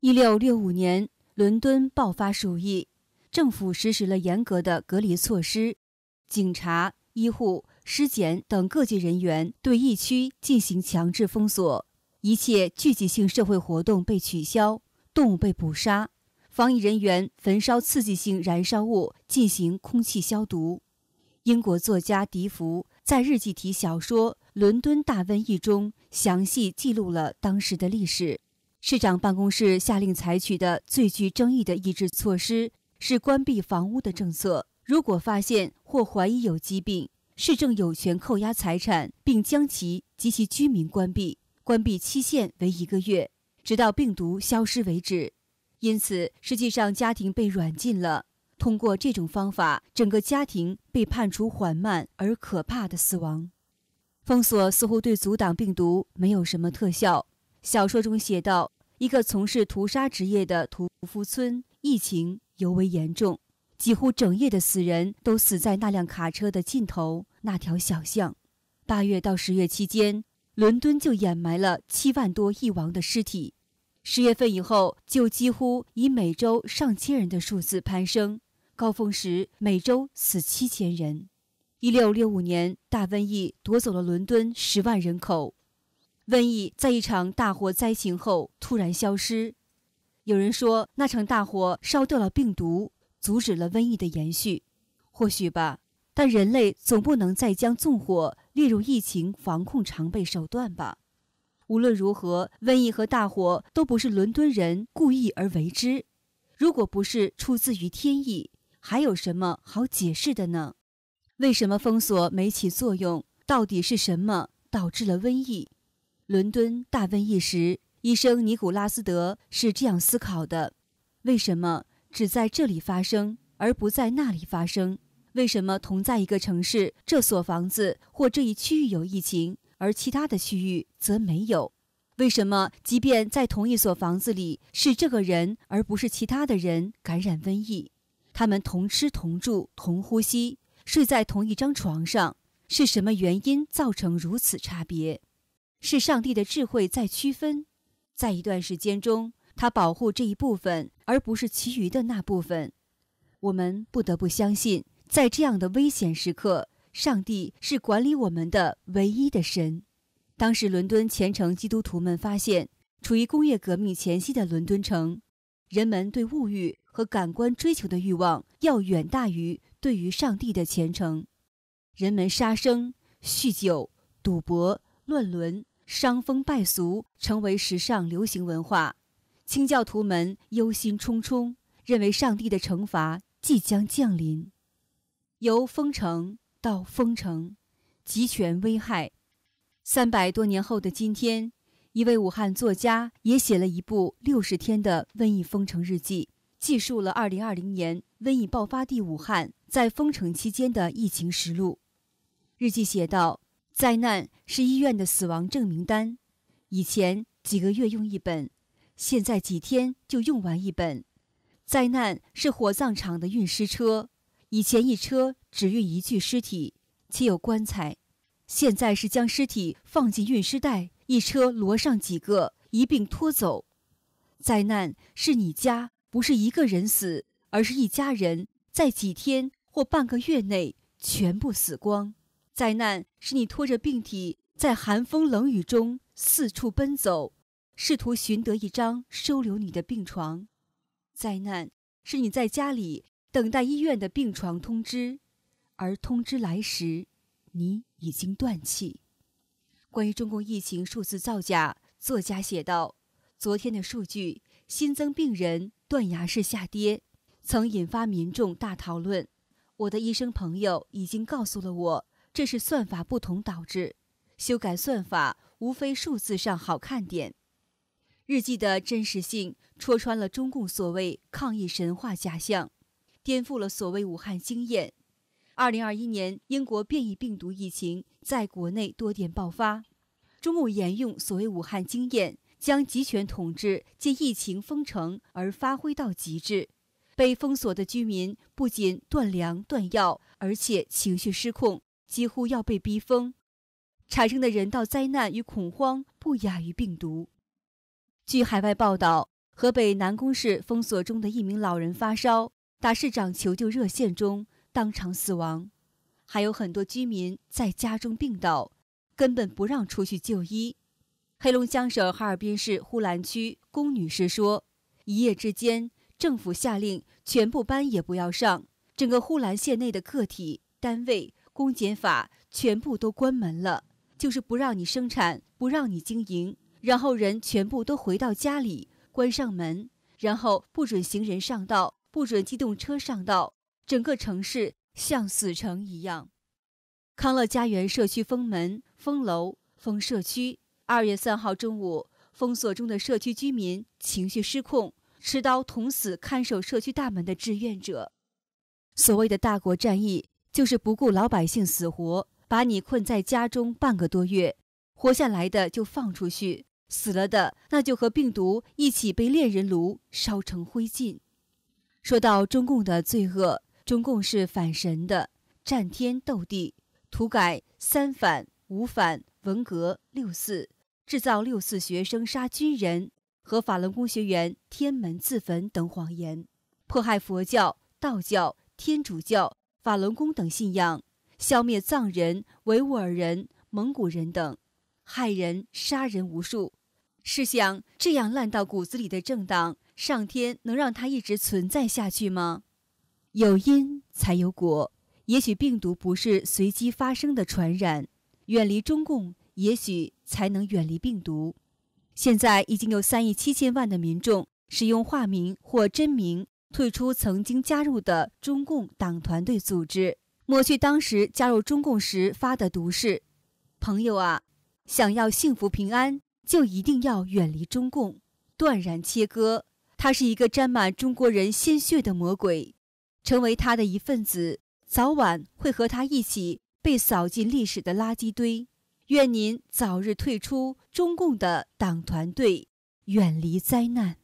一六六五年，伦敦爆发鼠疫，政府实施了严格的隔离措施，警察、医护、尸检等各级人员对疫区进行强制封锁，一切聚集性社会活动被取消，动物被捕杀，防疫人员焚烧刺激性燃烧物进行空气消毒。英国作家笛福在日记体小说《伦敦大瘟疫》中详细记录了当时的历史。市长办公室下令采取的最具争议的抑制措施是关闭房屋的政策。如果发现或怀疑有疾病，市政有权扣押财产，并将其及其居民关闭。关闭期限为一个月，直到病毒消失为止。因此，实际上家庭被软禁了。通过这种方法，整个家庭被判处缓慢而可怕的死亡。封锁似乎对阻挡病毒没有什么特效。小说中写道。一个从事屠杀职业的屠夫村，疫情尤为严重，几乎整夜的死人都死在那辆卡车的尽头那条小巷。八月到十月期间，伦敦就掩埋了七万多溺亡的尸体。十月份以后，就几乎以每周上千人的数字攀升，高峰时每周死七千人。一六六五年，大瘟疫夺走了伦敦十万人口。瘟疫在一场大火灾情后突然消失。有人说，那场大火烧掉了病毒，阻止了瘟疫的延续。或许吧，但人类总不能再将纵火列入疫情防控常备手段吧？无论如何，瘟疫和大火都不是伦敦人故意而为之。如果不是出自于天意，还有什么好解释的呢？为什么封锁没起作用？到底是什么导致了瘟疫？伦敦大瘟疫时，医生尼古拉斯德是这样思考的：为什么只在这里发生，而不在那里发生？为什么同在一个城市，这所房子或这一区域有疫情，而其他的区域则没有？为什么即便在同一所房子里，是这个人而不是其他的人感染瘟疫？他们同吃同住同呼吸，睡在同一张床上，是什么原因造成如此差别？是上帝的智慧在区分，在一段时间中，他保护这一部分，而不是其余的那部分。我们不得不相信，在这样的危险时刻，上帝是管理我们的唯一的神。当时，伦敦虔诚基督徒们发现，处于工业革命前夕的伦敦城，人们对物欲和感官追求的欲望要远大于对于上帝的虔诚。人们杀生、酗酒、赌博。乱伦、伤风败俗成为时尚流行文化，清教徒们忧心忡忡，认为上帝的惩罚即将降临。由封城到封城，极权危害。三百多年后的今天，一位武汉作家也写了一部六十天的瘟疫封城日记，记述了二零二零年瘟疫爆发地武汉在封城期间的疫情实录。日记写道。灾难是医院的死亡证明单，以前几个月用一本，现在几天就用完一本。灾难是火葬场的运尸车，以前一车只运一具尸体，且有棺材，现在是将尸体放进运尸袋，一车摞上几个，一并拖走。灾难是你家不是一个人死，而是一家人在几天或半个月内全部死光。灾难是你拖着病体在寒风冷雨中四处奔走，试图寻得一张收留你的病床；灾难是你在家里等待医院的病床通知，而通知来时，你已经断气。关于中共疫情数字造假，作家写道：昨天的数据新增病人断崖式下跌，曾引发民众大讨论。我的医生朋友已经告诉了我。这是算法不同导致，修改算法无非数字上好看点。日记的真实性戳穿了中共所谓抗疫神话假象，颠覆了所谓武汉经验。二零二一年，英国变异病毒疫情在国内多点爆发，中共沿用所谓武汉经验，将集权统治借疫情封城而发挥到极致。被封锁的居民不仅断粮断药，而且情绪失控。几乎要被逼疯，产生的人道灾难与恐慌不亚于病毒。据海外报道，河北南宫市封锁中的一名老人发烧，打市长求救热线中当场死亡，还有很多居民在家中病倒，根本不让出去就医。黑龙江省哈尔滨市呼兰区龚女士说：“一夜之间，政府下令全部班也不要上，整个呼兰县内的个体、单位、公检法全部都关门了，就是不让你生产，不让你经营，然后人全部都回到家里，关上门，然后不准行人上道，不准机动车上道，整个城市像死城一样。”康乐家园社区封门、封楼、封社区。二月三号中午，封锁中的社区居民情绪失控，持刀捅死看守社区大门的志愿者。所谓的大国战役，就是不顾老百姓死活，把你困在家中半个多月，活下来的就放出去，死了的那就和病毒一起被炼人炉烧成灰烬。说到中共的罪恶，中共是反神的，战天斗地，土改三反五反文革六四。制造六四学生杀军人和法轮功学员天门自焚等谎言，迫害佛教、道教、天主教、法轮功等信仰，消灭藏人、维吾尔人、蒙古人等，害人杀人无数。试想，这样烂到骨子里的政党，上天能让它一直存在下去吗？有因才有果，也许病毒不是随机发生的传染，远离中共。也许才能远离病毒。现在已经有三亿七千万的民众使用化名或真名退出曾经加入的中共党团队组织，抹去当时加入中共时发的毒誓。朋友啊，想要幸福平安，就一定要远离中共，断然切割。他是一个沾满中国人鲜血的魔鬼，成为他的一份子，早晚会和他一起被扫进历史的垃圾堆。愿您早日退出中共的党团队，远离灾难。